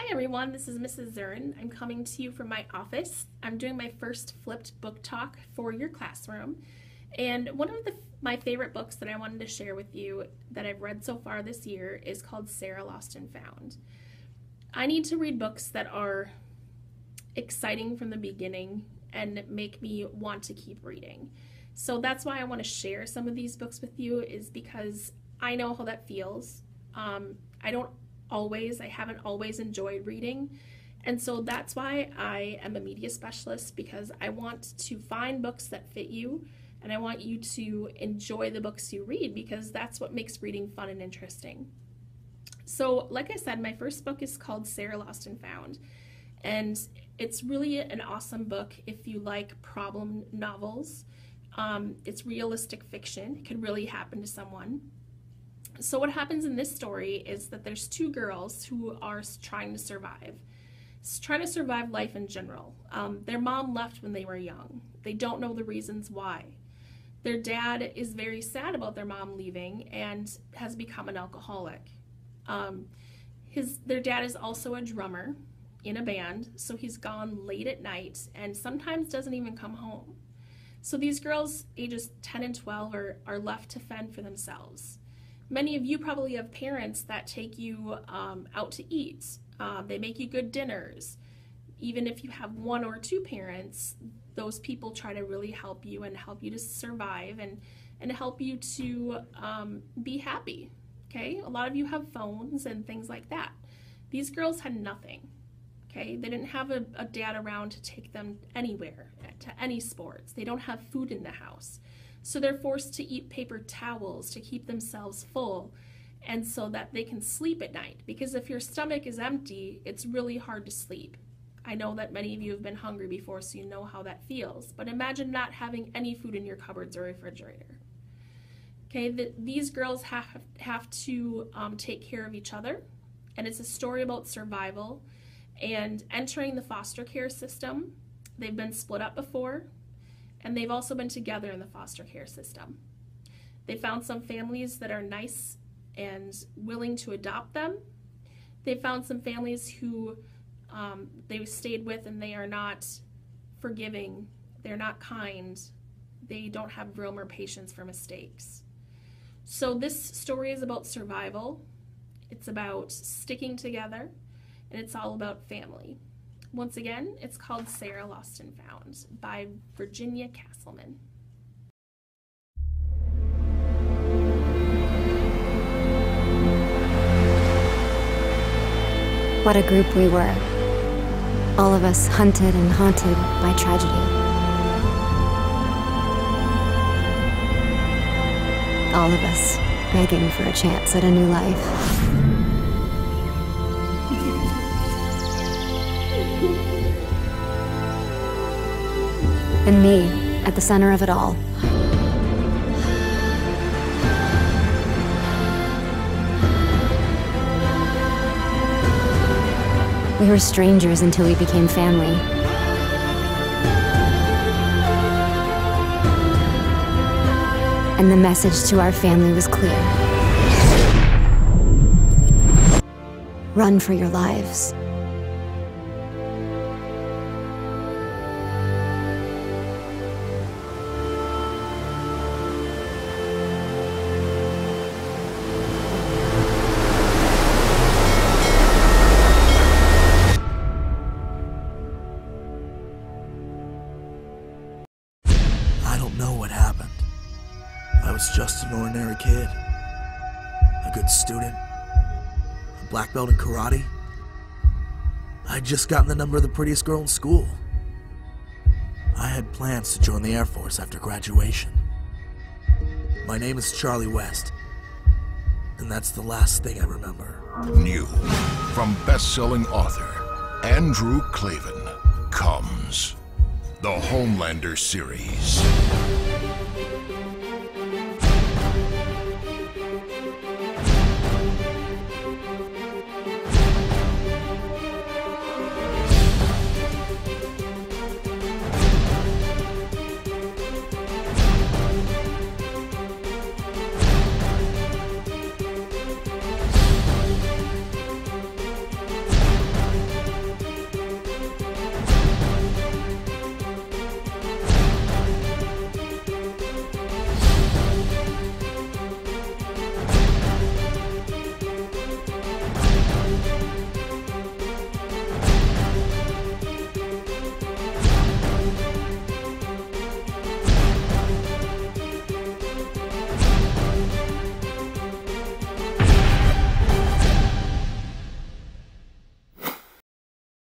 Hi everyone, this is Mrs. Zurn. I'm coming to you from my office. I'm doing my first flipped book talk for your classroom. And one of the, my favorite books that I wanted to share with you that I've read so far this year is called Sarah Lost and Found. I need to read books that are exciting from the beginning and make me want to keep reading. So that's why I want to share some of these books with you is because I know how that feels. Um, I don't always, I haven't always enjoyed reading. And so that's why I am a media specialist because I want to find books that fit you and I want you to enjoy the books you read because that's what makes reading fun and interesting. So, like I said, my first book is called Sarah Lost and Found. And it's really an awesome book if you like problem novels. Um, it's realistic fiction, it could really happen to someone. So, what happens in this story is that there's two girls who are trying to survive, trying to survive life in general. Um, their mom left when they were young, they don't know the reasons why. Their dad is very sad about their mom leaving and has become an alcoholic. Um, his, their dad is also a drummer in a band, so he's gone late at night and sometimes doesn't even come home. So these girls, ages 10 and 12, are, are left to fend for themselves. Many of you probably have parents that take you um, out to eat. Uh, they make you good dinners. Even if you have one or two parents, those people try to really help you and help you to survive and, and help you to um, be happy. Okay, a lot of you have phones and things like that. These girls had nothing. Okay, they didn't have a, a dad around to take them anywhere, to any sports. They don't have food in the house. So they're forced to eat paper towels to keep themselves full and so that they can sleep at night. Because if your stomach is empty, it's really hard to sleep. I know that many of you have been hungry before, so you know how that feels. But imagine not having any food in your cupboards or refrigerator. Okay, the, these girls have, have to um, take care of each other, and it's a story about survival and entering the foster care system. They've been split up before, and they've also been together in the foster care system. They found some families that are nice and willing to adopt them. They found some families who um, they stayed with and they are not forgiving, they're not kind, they don't have room or patience for mistakes. So, this story is about survival, it's about sticking together, and it's all about family. Once again, it's called Sarah Lost and Found by Virginia Castleman. What a group we were. All of us hunted and haunted by tragedy. all of us begging for a chance at a new life. And me, at the center of it all. We were strangers until we became family. and the message to our family was clear. Run for your lives. Was just an ordinary kid. A good student. A black belt in karate. I'd just gotten the number of the prettiest girl in school. I had plans to join the Air Force after graduation. My name is Charlie West, and that's the last thing I remember. New from best-selling author Andrew Klavan comes the Homelander series.